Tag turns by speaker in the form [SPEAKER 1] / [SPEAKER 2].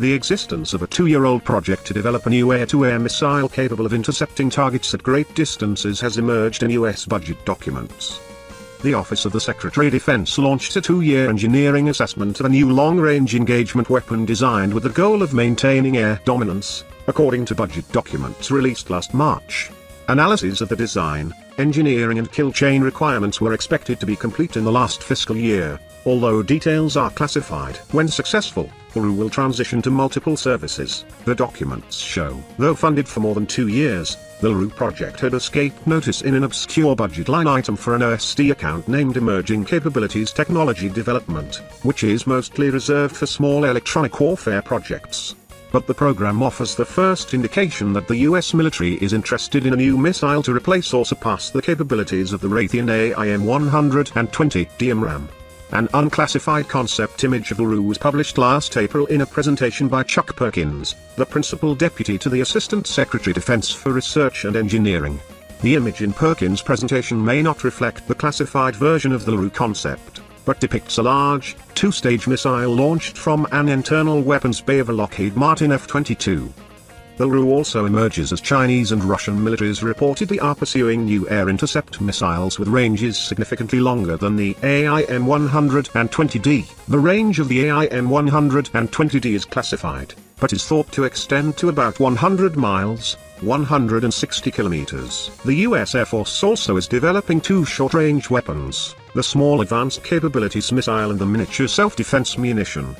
[SPEAKER 1] The existence of a two-year-old project to develop a new air-to-air missile capable of intercepting targets at great distances has emerged in U.S. budget documents. The Office of the Secretary of Defense launched a two-year engineering assessment of a new long-range engagement weapon designed with the goal of maintaining air dominance, according to budget documents released last March. Analyses of the design, engineering and kill chain requirements were expected to be complete in the last fiscal year, although details are classified. When successful, LREW will transition to multiple services, the documents show. Though funded for more than two years, the LREW project had escaped notice in an obscure budget line item for an OSD account named Emerging Capabilities Technology Development, which is mostly reserved for small electronic warfare projects but the program offers the first indication that the US military is interested in a new missile to replace or surpass the capabilities of the Raytheon AIM-120D AMRAAM. An unclassified concept image of LREW was published last April in a presentation by Chuck Perkins, the Principal Deputy to the Assistant Secretary Defense for Research and Engineering. The image in Perkins' presentation may not reflect the classified version of the LREW concept but depicts a large, two-stage missile launched from an internal weapons bay of a Lockheed Martin F-22. The LREW also emerges as Chinese and Russian militaries reportedly are pursuing new air intercept missiles with ranges significantly longer than the AIM-120D. The range of the AIM-120D is classified, but is thought to extend to about 100 miles, 160 kilometers. The US Air Force also is developing two short-range weapons, the Small Advanced Capabilities Missile and the Miniature Self-Defense Munition.